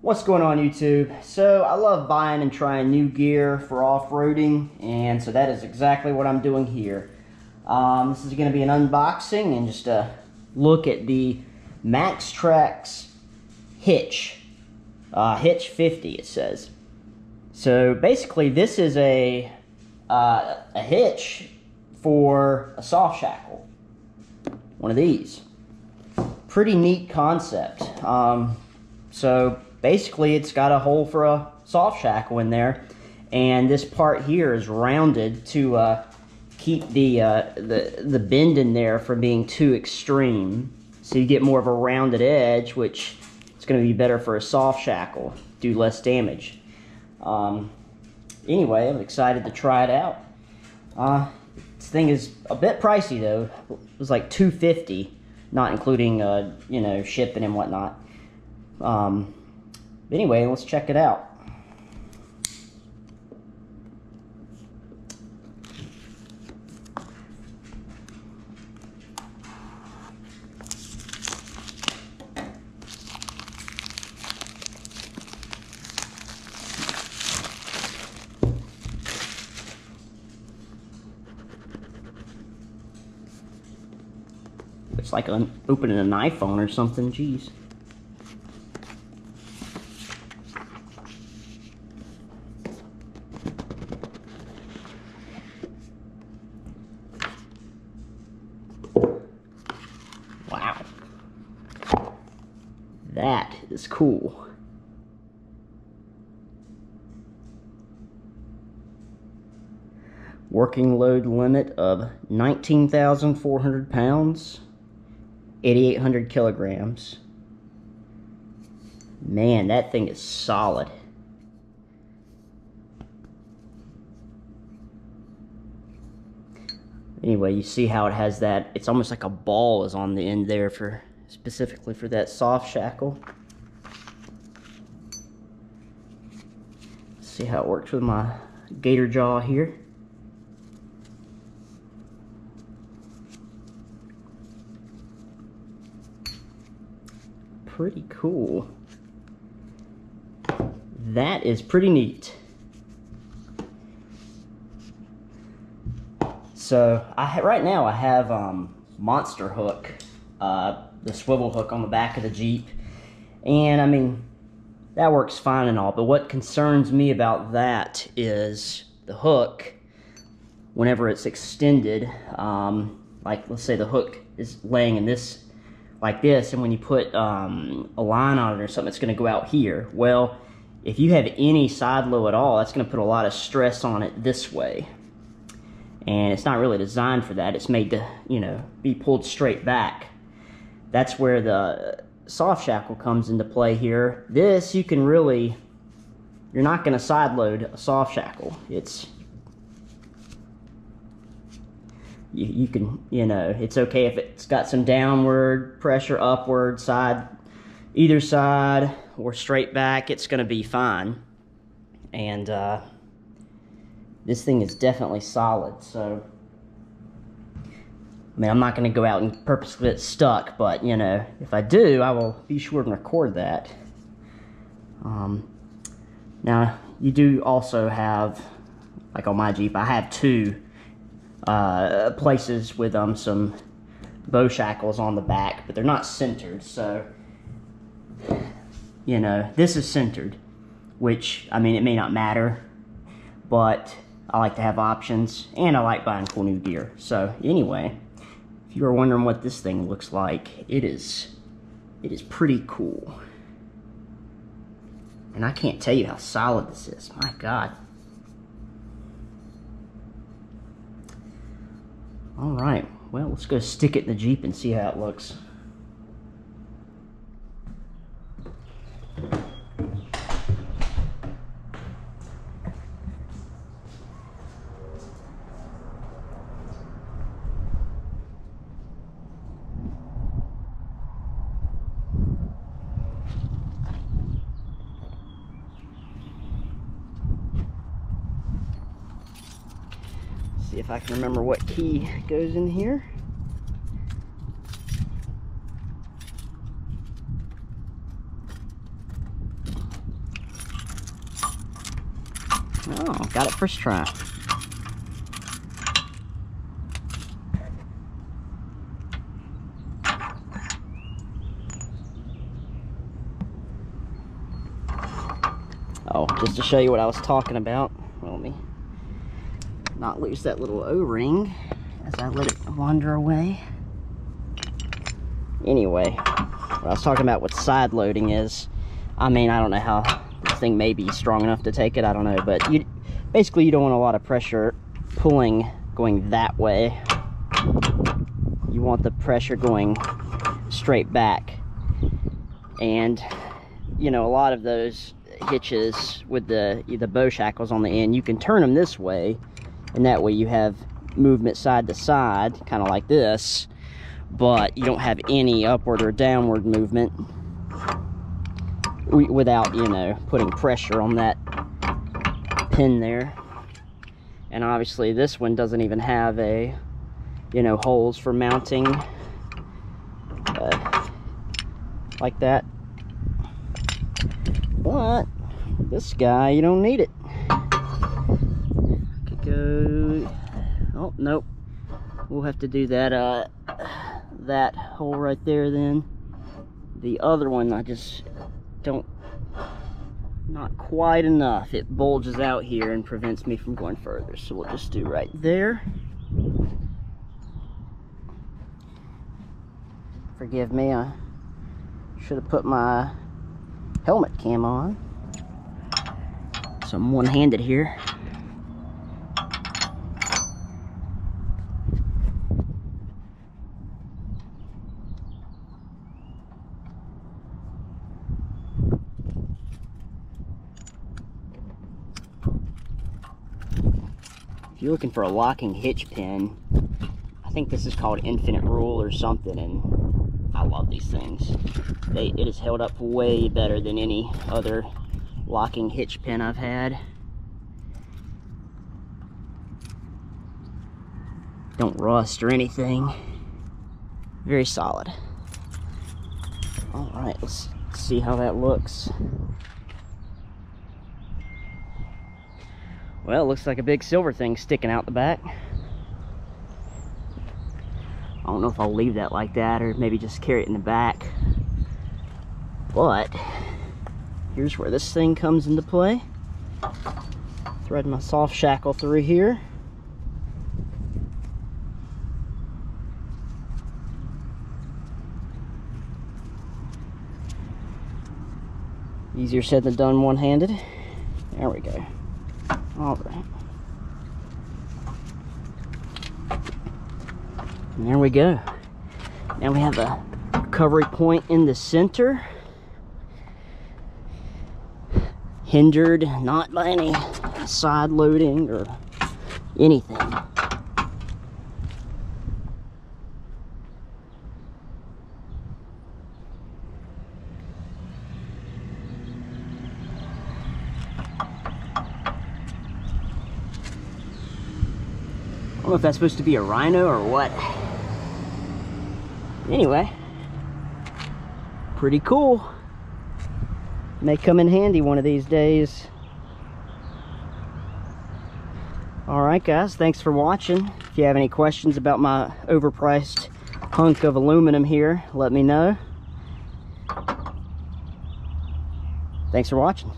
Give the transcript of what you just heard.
What's going on YouTube? So I love buying and trying new gear for off-roading and so that is exactly what I'm doing here. Um, this is going to be an unboxing and just a look at the MAXTRAX hitch. Uh, hitch 50 it says. So basically this is a, uh, a hitch for a soft shackle. One of these. Pretty neat concept. Um, so basically it's got a hole for a soft shackle in there and this part here is rounded to uh, keep the, uh, the, the bend in there from being too extreme. So you get more of a rounded edge, which is going to be better for a soft shackle, do less damage. Um, anyway, I'm excited to try it out. Uh, this thing is a bit pricey though. It was like 250 not including, uh, you know, shipping and whatnot. Um, anyway, let's check it out. It's like opening an iPhone or something, jeez. Wow. That is cool. Working load limit of 19,400 pounds. 8,800 kilograms. Man, that thing is solid. Anyway, you see how it has that, it's almost like a ball is on the end there for, specifically for that soft shackle. See how it works with my gator jaw here. pretty cool. That is pretty neat. So I right now I have um, monster hook, uh, the swivel hook on the back of the Jeep, and I mean that works fine and all. But what concerns me about that is the hook. Whenever it's extended, um, like let's say the hook is laying in this like this, and when you put um, a line on it or something, it's going to go out here. Well, if you have any side low at all, that's going to put a lot of stress on it this way. And it's not really designed for that. It's made to, you know, be pulled straight back. That's where the soft shackle comes into play here. This, you can really, you're not going to side load a soft shackle. It's you, you can, you know, it's okay if it's got some downward pressure, upward, side, either side, or straight back, it's going to be fine. And uh, this thing is definitely solid, so... I mean, I'm not going to go out and purposely get stuck, but, you know, if I do, I will be sure and record that. Um, now, you do also have, like on my Jeep, I have two uh, places with um, some bow shackles on the back, but they're not centered. So, you know, this is centered, which, I mean, it may not matter, but I like to have options, and I like buying cool new gear. So, anyway, if you were wondering what this thing looks like, it is, it is pretty cool. And I can't tell you how solid this is. My God. All right, well, let's go stick it in the Jeep and see how it looks. see if I can remember what key goes in here. Oh, got it first try. Oh, just to show you what I was talking about. Well, let me not lose that little O-ring as I let it wander away. Anyway, what I was talking about what side loading is, I mean, I don't know how this thing may be strong enough to take it, I don't know, but you basically you don't want a lot of pressure pulling going that way. You want the pressure going straight back. And, you know, a lot of those hitches with the, the bow shackles on the end, you can turn them this way, and that way you have movement side to side, kind of like this, but you don't have any upward or downward movement without, you know, putting pressure on that pin there. And obviously this one doesn't even have a, you know, holes for mounting uh, like that. But this guy, you don't need it. Could go, oh, nope. We'll have to do that, uh, that hole right there then. The other one, I just don't not quite enough. It bulges out here and prevents me from going further. So we'll just do right there. Forgive me, I should have put my helmet cam on. So I'm one-handed here. If you're looking for a locking hitch pin, I think this is called Infinite Rule or something, and I love these things. They, it has held up way better than any other locking hitch pin I've had. Don't rust or anything. Very solid. All right, let's see how that looks. Well, it looks like a big silver thing sticking out the back. I don't know if I'll leave that like that or maybe just carry it in the back. But here's where this thing comes into play. Thread my soft shackle through here. Easier said than done one-handed. There we go. All right. And there we go. Now we have a recovery point in the center. Hindered not by any side loading or anything. Don't know if that's supposed to be a rhino or what. Anyway, pretty cool. May come in handy one of these days. Alright guys, thanks for watching. If you have any questions about my overpriced hunk of aluminum here, let me know. Thanks for watching.